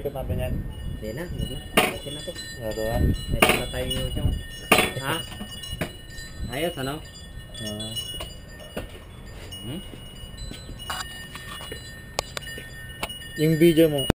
ikot natin yan? Hindi na, hindi na. Okay na to. Laruan. May pala tayong YouTube. Ha? Ayos, ano? Ah. Hmm? hmm? Yung video mo,